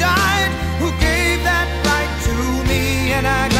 died, who gave that right to me, and I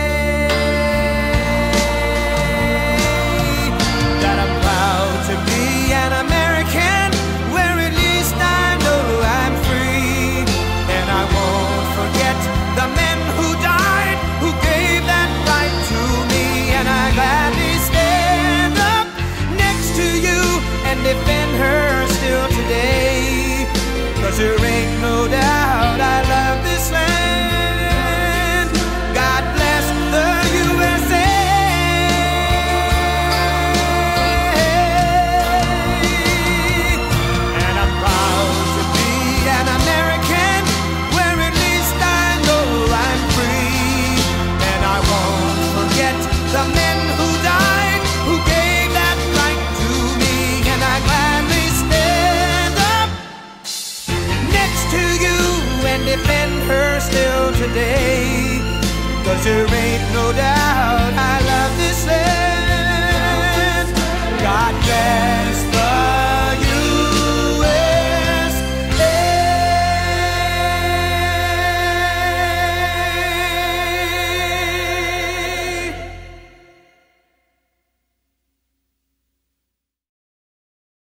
Today. Cause there ain't no doubt